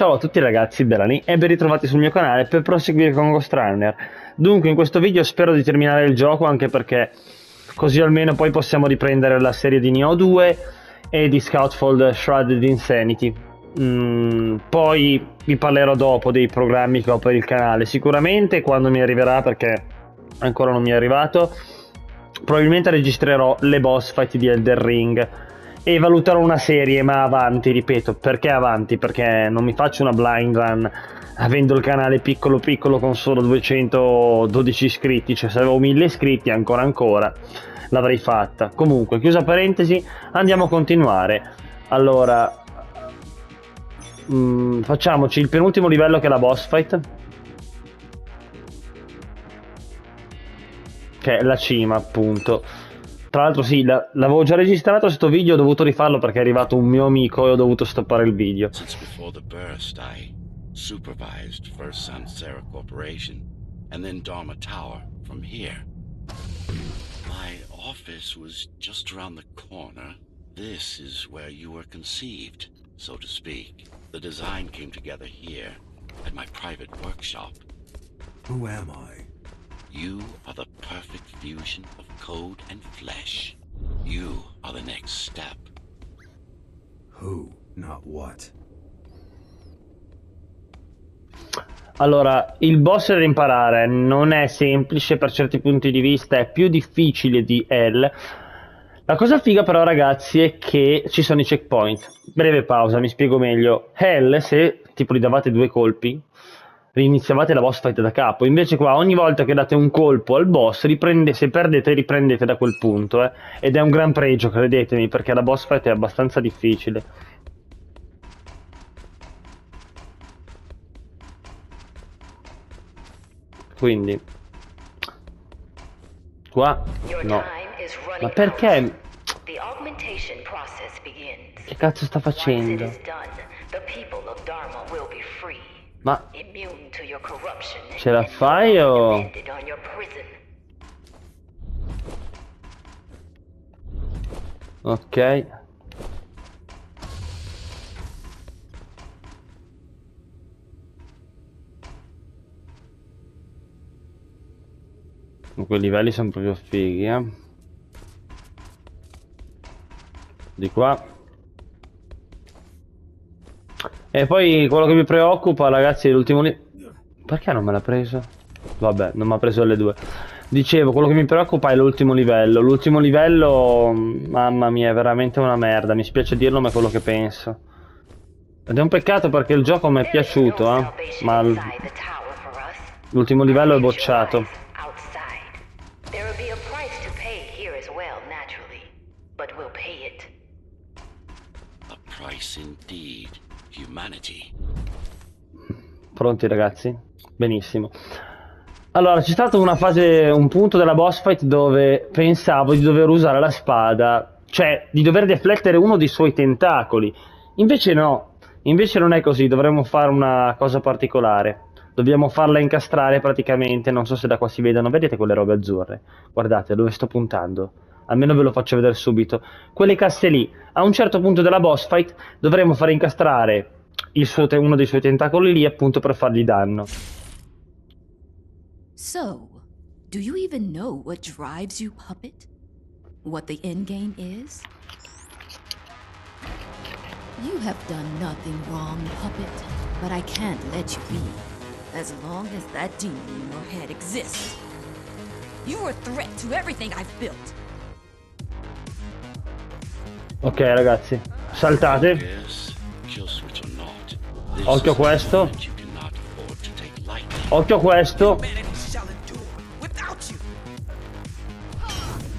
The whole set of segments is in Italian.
Ciao a tutti ragazzi, Belani e ben ritrovati sul mio canale per proseguire con Ghost Runner. Dunque in questo video spero di terminare il gioco anche perché così almeno poi possiamo riprendere la serie di Neo 2 e di Scoutfold Shrouded Insanity. Mm, poi vi parlerò dopo dei programmi che ho per il canale, sicuramente quando mi arriverà perché ancora non mi è arrivato. Probabilmente registrerò le boss fight di Elder Ring e valuterò una serie, ma avanti, ripeto, perché avanti? Perché non mi faccio una blind run avendo il canale piccolo piccolo con solo 212 iscritti, cioè se avevo 1000 iscritti ancora ancora l'avrei fatta. Comunque, chiusa parentesi, andiamo a continuare. Allora, mh, mm, facciamoci il penultimo livello che è la boss fight. Che è la cima, appunto. Tra l'altro sì, la, l'avevo già registrato questo video, ho dovuto rifarlo perché è arrivato un mio amico e ho dovuto stoppare il video. Since before the burst, I supervised first Sansera Corporation and then Dharma Tower from here. My office was just around the corner. This is where you were conceived, so to speak. The design came together here, at my private workshop. Who am I? You are the perfect fusion of code and flesh. You are the next step. Who, not what? Allora, il boss da imparare non è semplice per certi punti di vista, è più difficile di L. La cosa figa però ragazzi è che ci sono i checkpoint. Breve pausa, mi spiego meglio. L, se tipo gli davate due colpi, riniziavate la boss fight da capo. Invece qua ogni volta che date un colpo al boss, riprende, se perdete riprendete da quel punto. Eh. Ed è un gran pregio, credetemi, perché la boss fight è abbastanza difficile. Quindi... Qua... No. Ma perché... Che cazzo sta facendo? Ma ce la fai o... Ok. Quei livelli sono proprio fighi, eh. Di qua. E poi quello che mi preoccupa, ragazzi, è l'ultimo. Perché non me l'ha preso? Vabbè, non mi ha preso le due. Dicevo, quello che mi preoccupa è l'ultimo livello. L'ultimo livello, mamma mia, è veramente una merda. Mi spiace dirlo, ma è quello che penso. Ed è un peccato perché il gioco mi è piaciuto, eh. Ma l'ultimo livello è bocciato. Pronti ragazzi? Benissimo. Allora, c'è stata una fase, un punto della boss fight dove pensavo di dover usare la spada, cioè di dover deflettere uno dei suoi tentacoli. Invece no, invece non è così, dovremmo fare una cosa particolare. Dobbiamo farla incastrare praticamente, non so se da qua si vedono, vedete quelle robe azzurre? Guardate dove sto puntando almeno ve lo faccio vedere subito. Quelle casse lì, a un certo punto della boss fight, dovremo fare incastrare suo, uno dei suoi tentacoli lì appunto per fargli danno. So, do you even know what drives you, puppet? What the endgame is? You have done nothing wrong, puppet, but I can't let you be. As long as that demon in your head exists. You are a threat to everything I've built. Ok ragazzi, saltate. Occhio a questo. Occhio a questo.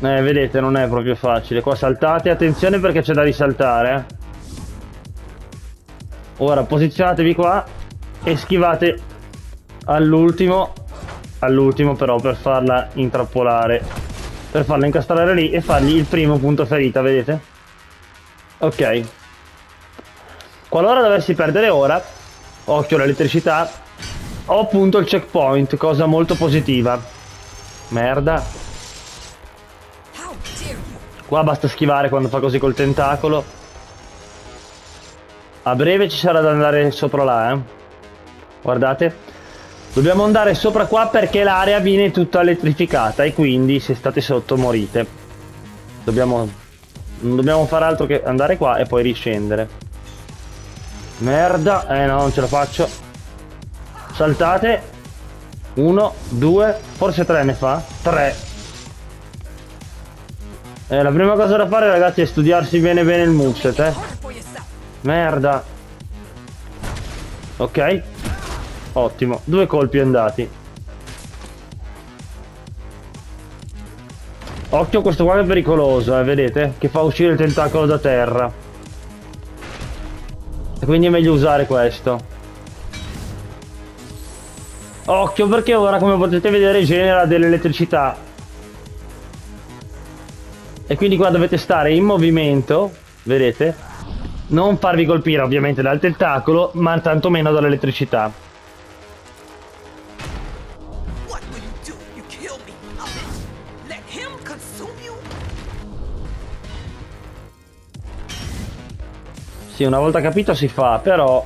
Eh, vedete, non è proprio facile. Qua saltate, attenzione perché c'è da risaltare. Eh. Ora posizionatevi qua e schivate all'ultimo. All'ultimo però per farla intrappolare. Per farla incastrare lì e fargli il primo punto ferita, vedete? Ok. Qualora dovessi perdere ora, occhio all'elettricità, ho appunto il checkpoint, cosa molto positiva. Merda. Qua basta schivare quando fa così col tentacolo. A breve ci sarà da andare sopra là, eh. Guardate. Dobbiamo andare sopra qua perché l'area viene tutta elettrificata e quindi se state sotto morite. Dobbiamo... Non dobbiamo fare altro che andare qua e poi riscendere. Merda. Eh no, non ce la faccio. Saltate. Uno, due, forse tre ne fa. Tre. Eh, la prima cosa da fare ragazzi è studiarsi bene bene il moveset, eh. Merda. Ok. Ottimo. Due colpi andati. Occhio questo qua è pericoloso, eh, vedete? Che fa uscire il tentacolo da terra. Quindi è meglio usare questo. Occhio perché ora come potete vedere genera dell'elettricità. E quindi qua dovete stare in movimento, vedete? Non farvi colpire ovviamente dal tentacolo, ma tantomeno dall'elettricità. Sì, una volta capito si fa, però...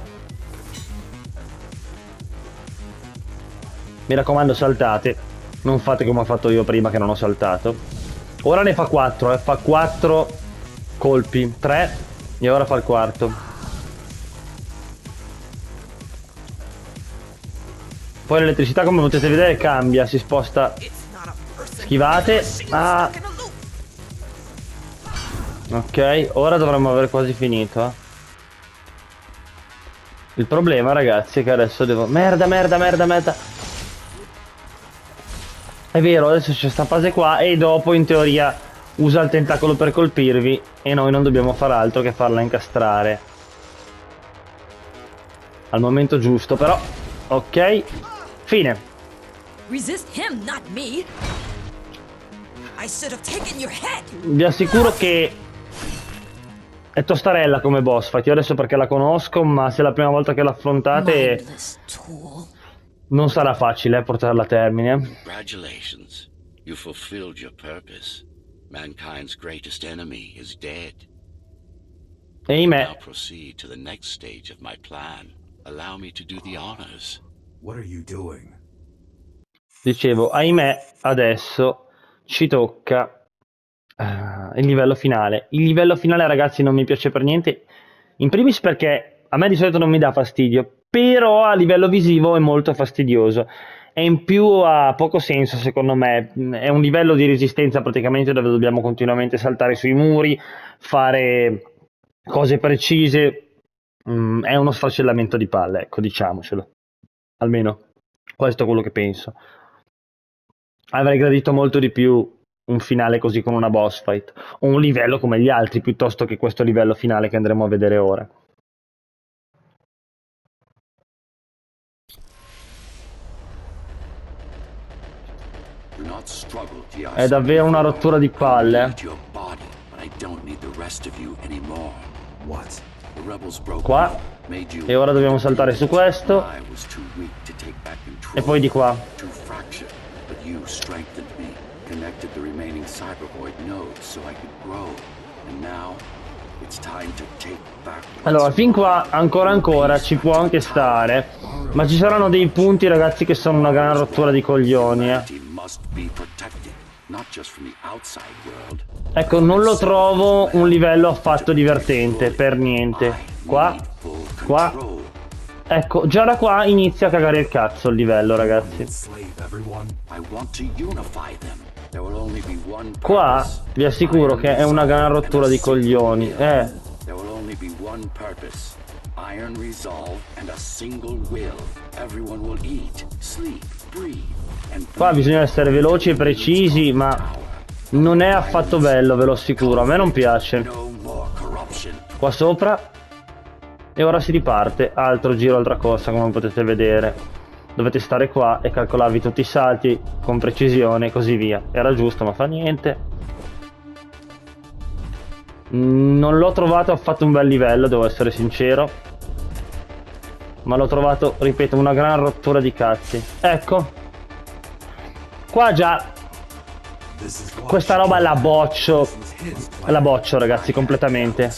Mi raccomando, saltate. Non fate come ho fatto io prima che non ho saltato. Ora ne fa 4, eh. Fa 4 colpi. 3 e ora fa il quarto. Poi l'elettricità, come potete vedere, cambia. Si sposta. Schivate. Ah, ok. Ora dovremmo aver quasi finito, eh. Il problema, ragazzi, è che adesso devo... Merda, merda, merda, merda. È vero, adesso c'è sta fase qua e dopo, in teoria, usa il tentacolo per colpirvi e noi non dobbiamo fare altro che farla incastrare. Al momento giusto, però. Ok. Fine. Resist him, not me. Vi assicuro che è tostarella come boss fight. Io adesso perché la conosco, ma se è la prima volta che l'affrontate non sarà facile eh, portarla a termine. Congratulations. You fulfilled your purpose. Mankind's greatest enemy is dead. E ahimè, Now proceed to the next stage of my plan. Allow me to do the honors. What are you doing? dicevo, ahimè, adesso ci tocca eh, il livello finale. Il livello finale, ragazzi, non mi piace per niente. In primis perché a me di solito non mi dà fastidio, però a livello visivo è molto fastidioso. E in più ha poco senso, secondo me. È un livello di resistenza praticamente dove dobbiamo continuamente saltare sui muri, fare cose precise. Mm, è uno sfracellamento di palle, ecco, diciamocelo. Almeno questo è quello che penso. Avrei gradito molto di più un finale così con una boss fight, o un livello come gli altri, piuttosto che questo livello finale che andremo a vedere ora. È davvero una rottura di palle. broke Qua. E ora dobbiamo saltare su questo. E poi di qua. Connected the remaining cybervoid nodes so I could grow. And now it's time to take back Allora, fin qua ancora ancora ci può anche stare, ma ci saranno dei punti, ragazzi, che sono una gran rottura di coglioni, eh. Ecco, non lo trovo un livello affatto divertente, per niente. Qua, qua. ecco, già da qua inizia a cagare il cazzo il livello, ragazzi. Qua vi assicuro che è una gran rottura di coglioni, eh. Iron resolve and a single will. Everyone will eat, sleep, breathe, Qua bisogna essere veloci e precisi, ma non è affatto bello, ve lo assicuro. A me non piace. Qua sopra. E ora si riparte. Altro giro, altra corsa, come potete vedere. Dovete stare qua e calcolarvi tutti i salti con precisione e così via. Era giusto, ma fa niente. Mm, Non l'ho trovato affatto un bel livello, devo essere sincero. Ma l'ho trovato, ripeto, una gran rottura di cazzi. Ecco. Qua già questa roba la boccio. La boccio, ragazzi, completamente.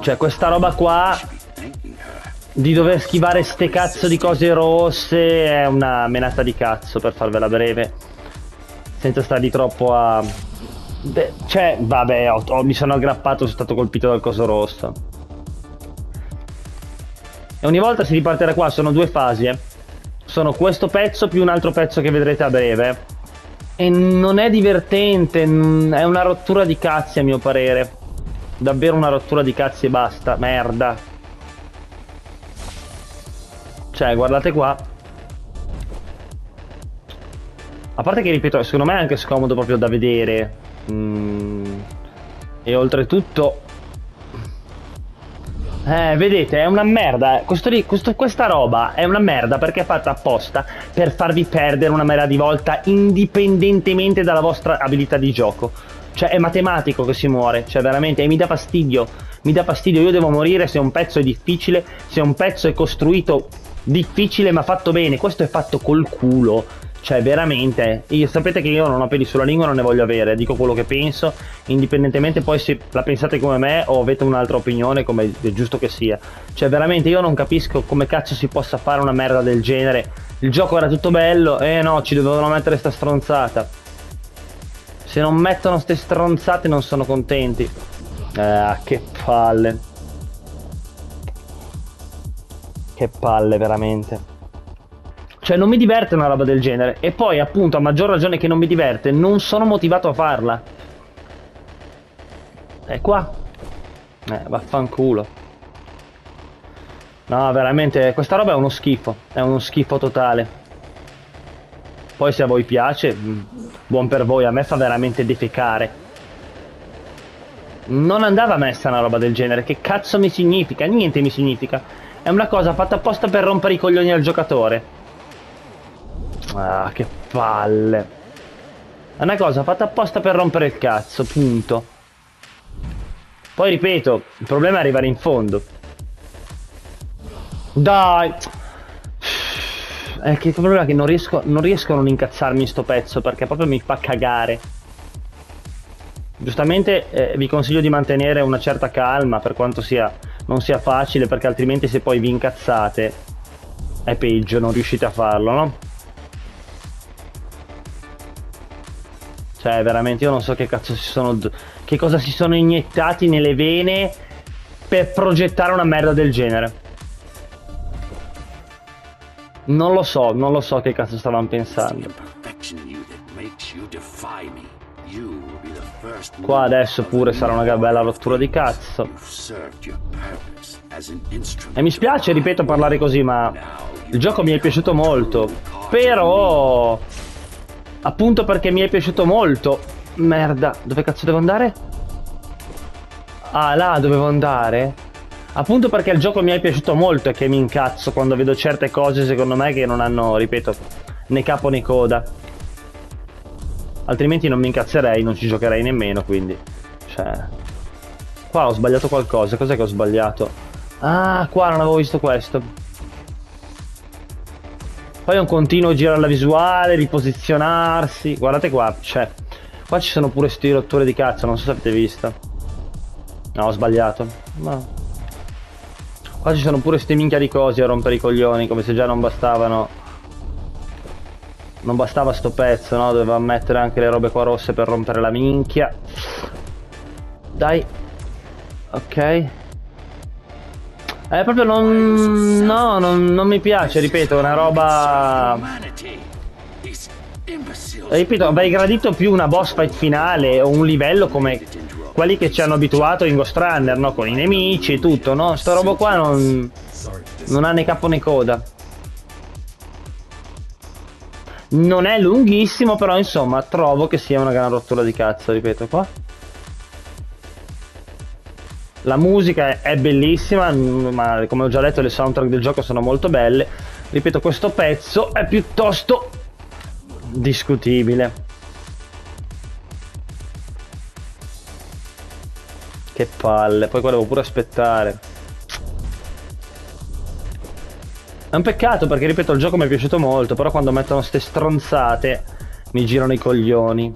Cioè, questa roba qua di dover schivare ste cazzo di cose rosse è una menata di cazzo, per farvela breve. Senza stargli troppo a... Beh, cioè, vabbè, ho- ho- mi sono aggrappato, sono stato colpito dal coso rosso. E ogni volta si riparte da qua, sono due fasi, eh. Sono questo pezzo più un altro pezzo che vedrete a breve. E non è divertente, è una rottura di cazzi a mio parere. Davvero una rottura di cazzi e basta, merda. Cioè, guardate qua. A parte che, ripeto, secondo me è anche scomodo proprio da vedere. Mm. E oltretutto... Eh, vedete, è una merda. Questo questo- questa roba è una merda perché è fatta apposta per farvi perdere una mera di volta indipendentemente dalla vostra abilità di gioco. Cioè, è matematico che si muore. Cioè, veramente, e mi dà fastidio. Mi dà fastidio. Io devo morire se un pezzo è difficile, se un pezzo è costruito difficile ma fatto bene. Questo è fatto col culo. Cioè, veramente, io, sapete che io non ho peli sulla lingua, non ne voglio avere, dico quello che penso, indipendentemente poi se la pensate come me o avete un'altra opinione, come è giusto che sia. Cioè, veramente, io non capisco come cazzo si possa fare una merda del genere. Il gioco era tutto bello, eh no, ci dovevano mettere sta stronzata. Se non mettono ste stronzate non sono contenti. Ah, che palle. Che palle, veramente. Cioè non mi diverte una roba del genere e poi appunto a maggior ragione che non mi diverte non sono motivato a farla. E qua? Eh, vaffanculo. No, veramente, questa roba è uno schifo, è uno schifo totale. Poi se a voi piace, mh, buon per voi, a me fa veramente defecare. Non andava messa una roba del genere, che cazzo mi significa? Niente mi significa. È una cosa fatta apposta per rompere i coglioni al giocatore. Ah, che palle. È una cosa fatta apposta per rompere il cazzo, punto. Poi ripeto, il problema è arrivare in fondo. Dai. È che il problema è che non riesco, non riesco a non incazzarmi in sto pezzo perché proprio mi fa cagare. Giustamente eh, vi consiglio di mantenere una certa calma per quanto sia, non sia facile perché altrimenti se poi vi incazzate è peggio, non riuscite a farlo, no? Cioè, veramente io non so che cazzo si sono. Che cosa si sono iniettati nelle vene per progettare una merda del genere. Non lo so, non lo so che cazzo stavano pensando. Imperfection in you that makes. Qua adesso pure sarà una bella rottura di cazzo. E mi spiace, ripeto, parlare così, ma il gioco mi è piaciuto molto. Però, appunto perché mi è piaciuto molto. Merda, dove cazzo devo andare? Ah, là dovevo andare? Appunto perché il gioco mi è piaciuto molto e che mi incazzo quando vedo certe cose, secondo me, che non hanno, ripeto, né capo né coda. Altrimenti non mi incazzerei, non ci giocherei nemmeno, quindi... Cioè... Qua ho sbagliato qualcosa, cos'è che ho sbagliato? Ah, qua non avevo visto questo. Poi è un continuo giro alla visuale, riposizionarsi. Guardate qua, cioè... Qua ci sono pure sti rotture di cazzo, non so se avete visto. No, ho sbagliato. No. Qua ci sono pure ste minchia di cose a rompere i coglioni, come se già non bastavano. Non bastava sto pezzo, no? Doveva mettere anche le robe qua rosse per rompere la minchia. Dai. Ok. Eh, proprio non... No, non, non mi piace, ripeto, è una roba... Ripeto, avrei gradito più una boss fight finale o un livello come quelli che ci hanno abituato in Ghost Runner, no? Con i nemici e tutto, no? Sta roba qua non, non ha né capo né coda. Non è lunghissimo, però insomma, trovo che sia una gran rottura di cazzo, ripeto qua. La musica è, bellissima, mm, ma come ho già detto le soundtrack del gioco sono molto belle. Ripeto, questo pezzo è piuttosto discutibile. Che palle, poi qua devo pure aspettare. Un peccato perché, ripeto, il gioco mi è piaciuto molto, però quando mettono ste stronzate mi girano i coglioni.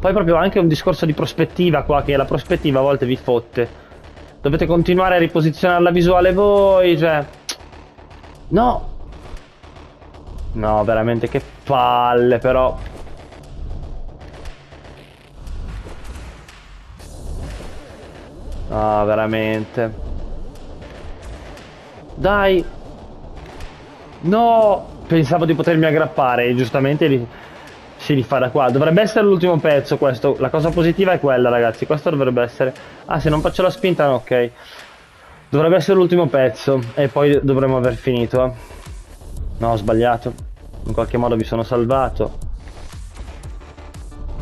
Poi proprio anche un discorso di prospettiva qua, che la prospettiva a volte vi fotte. Dovete continuare a riposizionare la visuale voi, cioè... No! No, veramente che palle, però... No, veramente. Dai! No! Pensavo di potermi aggrappare e giustamente li... si rifà da qua. Dovrebbe essere l'ultimo pezzo questo. La cosa positiva è quella, ragazzi. Questo dovrebbe essere... Ah, se non faccio la spinta, no, ok. Dovrebbe essere l'ultimo pezzo e poi dovremmo aver finito. eh. No, ho sbagliato. In qualche modo mi sono salvato.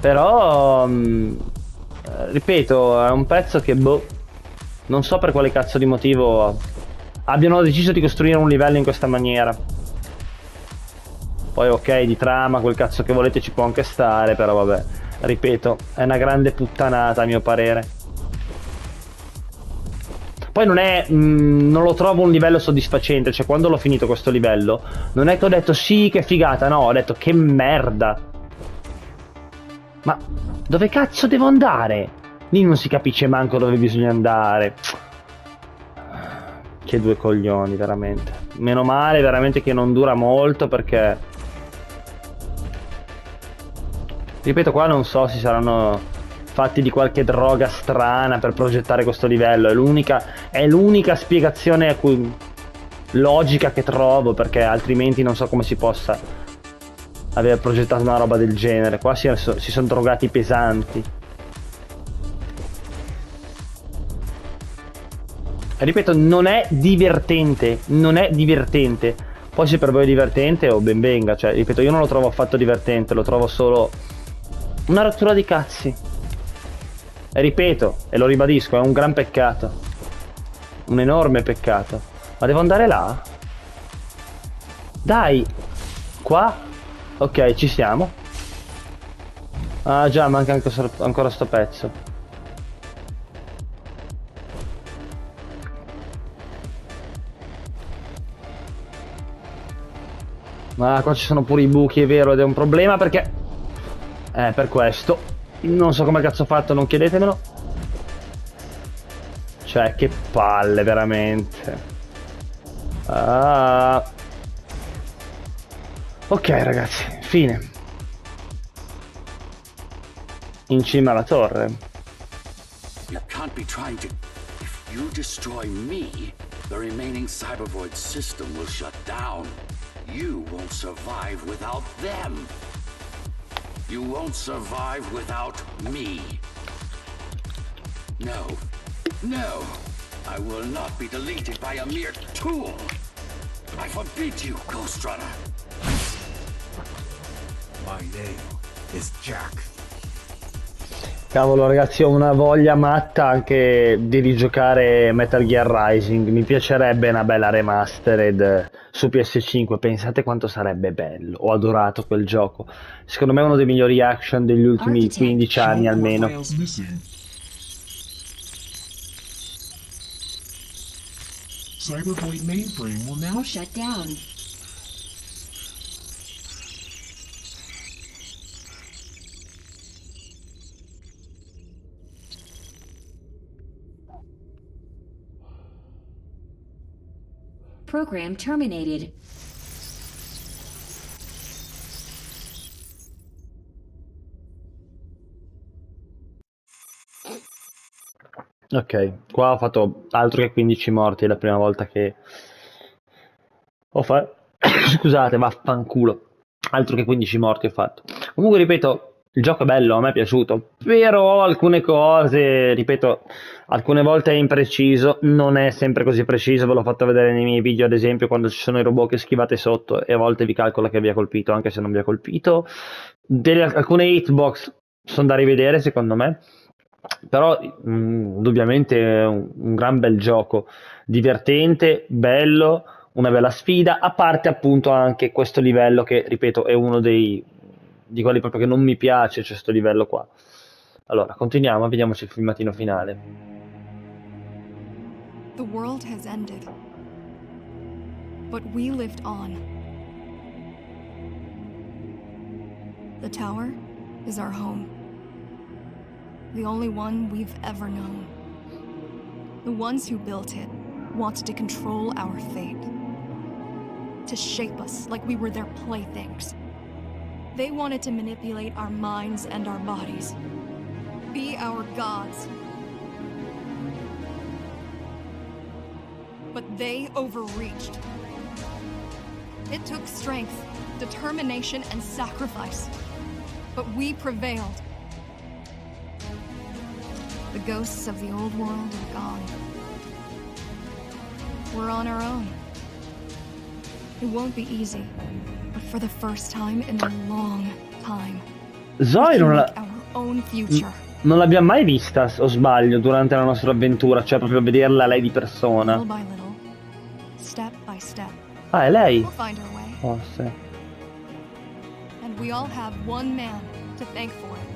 Però... mm, eh, ripeto, è un pezzo che, boh... Non so per quale cazzo di motivo abbiano deciso di costruire un livello in questa maniera. Poi ok, di trama, quel cazzo che volete ci può anche stare, però vabbè. Ripeto, è una grande puttanata a mio parere. Poi non è. mm, non lo trovo un livello soddisfacente. Cioè, quando l'ho finito questo livello, non è che ho detto sì, che figata, no, ho detto che merda. Ma dove cazzo devo andare? Lì non si capisce manco dove bisogna andare. Che due coglioni, veramente. Meno male, veramente, che non dura molto perché. Ripeto, qua non so se saranno fatti di qualche droga strana per progettare questo livello. È l'unica, è l'unica spiegazione a cui- logica che trovo, perché altrimenti non so come si possa aver progettato una roba del genere. Qua si, si sono drogati pesanti. Ripeto, non è divertente, non è divertente. Poi se per voi è divertente, o ben venga, cioè, ripeto, io non lo trovo affatto divertente, lo trovo solo una rottura di cazzi. E ripeto, e lo ribadisco, è un gran peccato. Un enorme peccato. Ma devo andare là? Dai! Qua? Ok, ci siamo. Ah già, manca ancora sto pezzo. Ma qua ci sono pure i buchi, è vero, ed è un problema perché... Eh, per questo. Non so come cazzo ho fatto, non chiedetemelo. Cioè, che palle, veramente. Ah. Ok, ragazzi, fine. In cima alla torre. You can't be trying to. If you destroy me, the remaining Cybervoid system will shut down. You won't survive without them. You won't survive without me. No. No. I will not be deleted by a mere tool. I forbid you, Ghost Runner. My name is Jack. Cavolo ragazzi ho una voglia matta anche di rigiocare Metal Gear Rising. Mi piacerebbe una bella remastered su PS5 Pensate quanto sarebbe bello. Ho adorato quel gioco. Secondo me è uno dei migliori action degli ultimi Architect, 15 anni almeno. Cybervoid mainframe will now Shut down. Program terminated. Ok, qua ho fatto altro che 15 morti, la prima volta che ho fatto... Scusate, vaffanculo. Altro che 15 morti ho fatto. Comunque, ripeto, il gioco è bello, a me è piaciuto. Però alcune cose, ripeto, alcune volte è impreciso, non è sempre così preciso. Ve l'ho fatto vedere nei miei video, ad esempio, quando ci sono i robot che schivate sotto e a volte vi calcola che vi ha colpito, anche se non vi ha colpito. Delle- alcune hitbox sono da rivedere, secondo me. Però mh, indubbiamente è un, un gran bel gioco, divertente, bello, una bella sfida, a parte appunto anche questo livello che, ripeto, è uno dei di quelli proprio che non mi piace, c'è questo livello qua. Allora, continuiamo, vediamoci il filmatino finale. The world has ended. But we lived on. The tower is our home. the only one we've ever known. The ones who built it wanted to control our fate, to shape us like we were their playthings. They wanted to manipulate our minds and our bodies, be our gods. But they overreached. It took strength, determination, and sacrifice. But we prevailed. The ghosts of the old world are gone. We're on our own. It won't be easy, but for the first time in a long time, Zoe non, la- non l'abbiamo mai vista, o sbaglio, durante la nostra avventura, cioè proprio vederla lei di persona. Ah, è lei? Forse. And we all have one man to thank for it.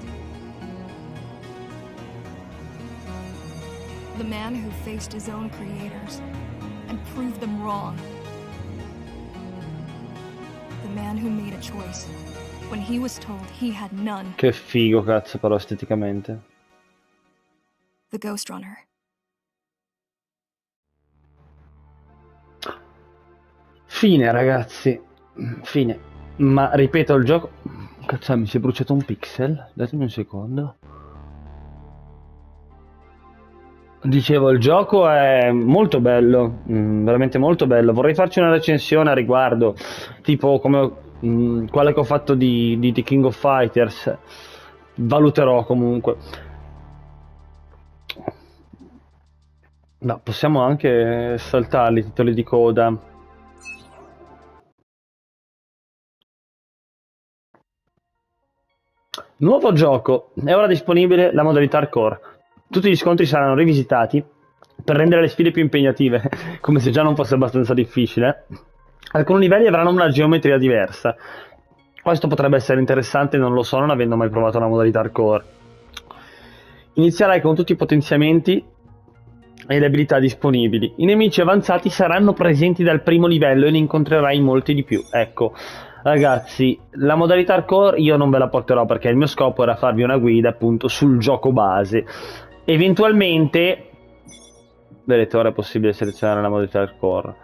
The man who faced his own creators and proved them wrong. Che figo, cazzo, però esteticamente. The Ghost Runner. Fine, ragazzi. Fine. Ma ripeto il gioco. Cazzo, mi si è bruciato un pixel. Datemi un secondo. Dicevo, il gioco è molto bello, mm, veramente molto bello. Vorrei farci una recensione a riguardo, tipo come mm, quella che ho fatto di, di The King of Fighters. Valuterò comunque. No, possiamo anche saltarli i titoli di coda. Nuovo gioco. È ora disponibile la modalità hardcore. Tutti gli scontri saranno rivisitati per rendere le sfide più impegnative, come se già non fosse abbastanza difficile. Alcuni livelli avranno una geometria diversa. Questo potrebbe essere interessante, non lo so, non avendo mai provato la modalità hardcore. Inizierai con tutti i potenziamenti e le abilità disponibili. I nemici avanzati saranno presenti dal primo livello e ne incontrerai molti di più. Ecco, ragazzi, la modalità hardcore io non ve la porterò perché il mio scopo era farvi una guida appunto sul gioco base. Eventualmente, vedete, ora è possibile selezionare la modalità hardcore.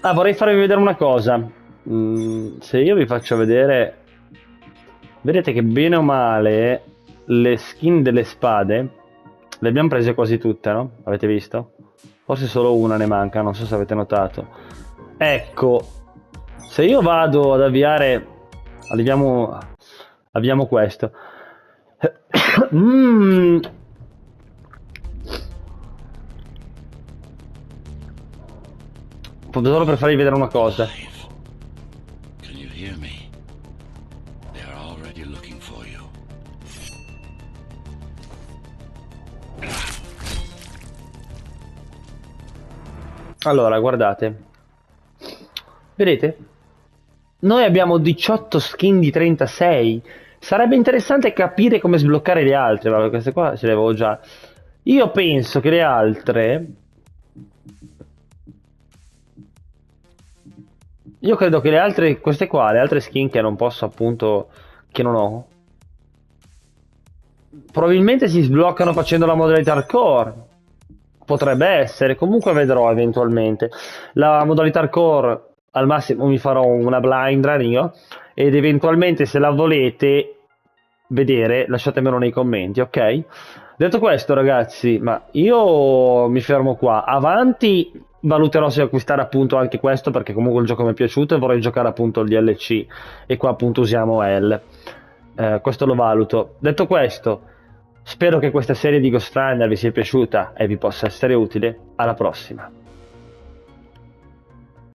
Ah, vorrei farvi vedere una cosa. Mm, se io vi faccio vedere, vedete che bene o male le skin delle spade le abbiamo prese quasi tutte, no? Avete visto? Forse solo una ne manca, non so se avete notato. Ecco, se io vado ad avviare, avviamo, avviamo questo. Mm. Solo per farvi vedere una cosa. Allora, guardate. Vedete? Noi abbiamo 18 skin di 36. Sarebbe interessante capire come sbloccare le altre. Vabbè, queste qua ce le avevo già. Io penso che le altre. Io credo che le altre, queste qua, le altre skin che non posso appunto, che non ho, probabilmente si sbloccano facendo la modalità hardcore. Potrebbe essere, comunque vedrò eventualmente. La modalità hardcore al massimo mi farò una blind run io ed eventualmente se la volete vedere lasciatemelo nei commenti, ok? Detto questo ragazzi, ma io mi fermo qua. Avanti valuterò se acquistare appunto anche questo perché comunque il gioco mi è piaciuto e vorrei giocare appunto il DLC e qua appunto usiamo L. Eh, questo lo valuto. Detto questo, spero che questa serie di Ghost Runner vi sia piaciuta e vi possa essere utile. Alla prossima.